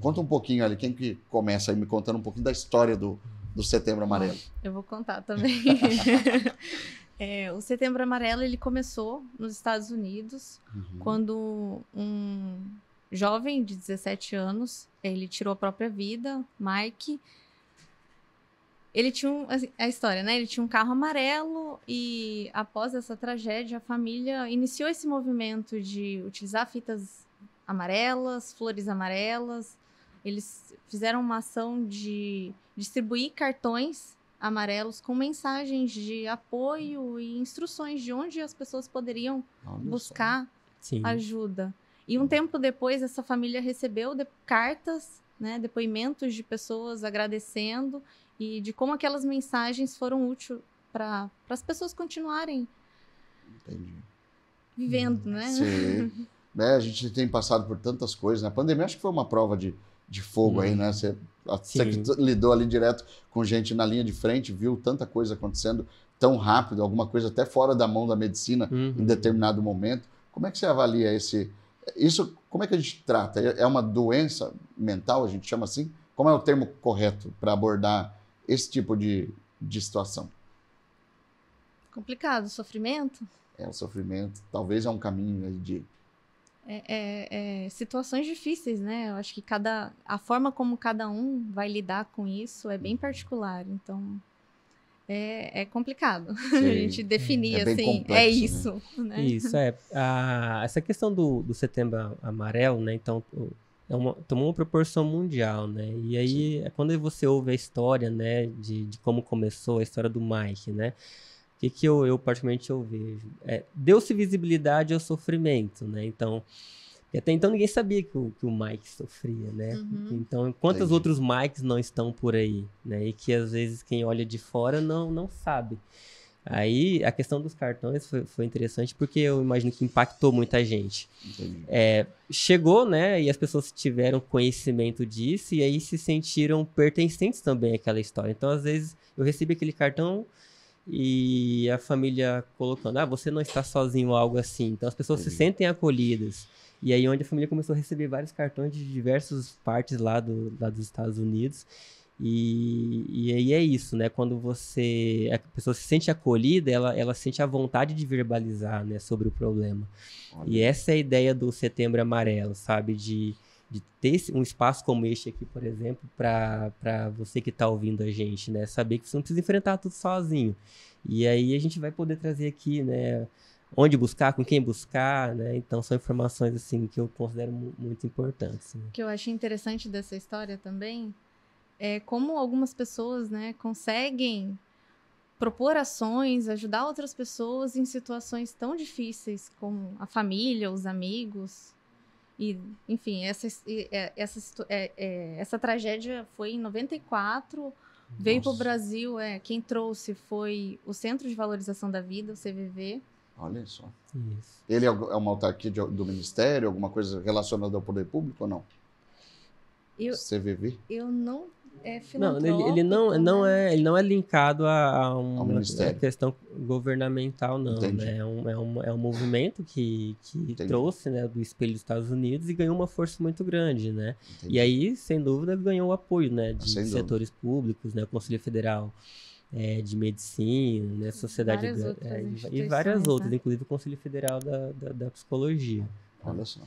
Conta um pouquinho ali, quem que começa aí me contando um pouquinho da história do, do Setembro Amarelo. Eu vou contar também. é, o Setembro Amarelo ele começou nos Estados Unidos, uhum. quando um jovem de 17 anos, ele tirou a própria vida, Mike. Ele tinha um, assim, a história, né? Ele tinha um carro amarelo e após essa tragédia a família iniciou esse movimento de utilizar fitas amarelas, flores amarelas. Eles fizeram uma ação de distribuir cartões amarelos com mensagens de apoio e instruções de onde as pessoas poderiam Olha buscar ajuda. E um tempo depois, essa família recebeu de cartas, né, depoimentos de pessoas agradecendo e de como aquelas mensagens foram úteis para as pessoas continuarem Entendi. vivendo, hum, né? Sim. né? A gente tem passado por tantas coisas. Né? A pandemia acho que foi uma prova de, de fogo hum. aí, né? Você, você que lidou ali direto com gente na linha de frente, viu tanta coisa acontecendo tão rápido, alguma coisa até fora da mão da medicina uhum. em determinado momento. Como é que você avalia esse, isso, como é que a gente trata? É, é uma doença mental, a gente chama assim? Como é o termo correto para abordar esse tipo de, de situação? Complicado, sofrimento? É, o sofrimento talvez é um caminho de... É, é, é, situações difíceis, né? Eu acho que cada a forma como cada um vai lidar com isso é bem particular. Então, é, é complicado Sim. a gente definir é assim, complexo, é isso. Né? Né? Isso, é. A, essa questão do, do setembro amarelo, né? Então, é uma, tomou uma proporção mundial, né? E aí, é quando você ouve a história, né, de, de como começou a história do Mike, né? O que, que eu, eu particularmente eu vejo? É, Deu-se visibilidade ao sofrimento, né? Então, e até então ninguém sabia que o, que o Mike sofria, né? Uhum. Então, quantos Entendi. outros Mikes não estão por aí, né? E que às vezes quem olha de fora não, não sabe. Aí a questão dos cartões foi, foi interessante porque eu imagino que impactou muita gente. É, chegou, né? E as pessoas tiveram conhecimento disso e aí se sentiram pertencentes também àquela história. Então, às vezes, eu recebi aquele cartão e a família colocando, ah, você não está sozinho, algo assim. Então as pessoas se sentem acolhidas. E aí onde a família começou a receber vários cartões de diversas partes lá, do, lá dos Estados Unidos. E, e aí é isso, né? Quando você a pessoa se sente acolhida, ela, ela sente a vontade de verbalizar, né, sobre o problema. Olha. E essa é a ideia do Setembro Amarelo, sabe? De, de ter um espaço como este aqui, por exemplo, para você que está ouvindo a gente, né? Saber que você não precisa enfrentar tudo sozinho. E aí a gente vai poder trazer aqui, né? onde buscar, com quem buscar, né? Então são informações assim que eu considero muito importantes. Né? O que eu achei interessante dessa história também é como algumas pessoas, né, conseguem propor ações, ajudar outras pessoas em situações tão difíceis como a família, os amigos. E, enfim, essa, é, essa, é, é, essa tragédia foi em 94, Nossa. veio para o Brasil, é, quem trouxe foi o Centro de Valorização da Vida, o CVV, Olha só. Isso. Ele é, é uma autarquia do Ministério, alguma coisa relacionada ao poder público ou não? Eu, CVV? Eu não é não, ele, ele não, não né? é, ele não é linkado a, a uma questão governamental, não. Né? É, um, é, um, é um movimento que, que trouxe né, do espelho dos Estados Unidos e ganhou uma força muito grande, né? Entendi. E aí, sem dúvida, ganhou o apoio né, de setores públicos, né? O Conselho Federal é, de medicina, né, sociedade várias é, e várias outras, né? inclusive o Conselho Federal da, da, da Psicologia. Olha só.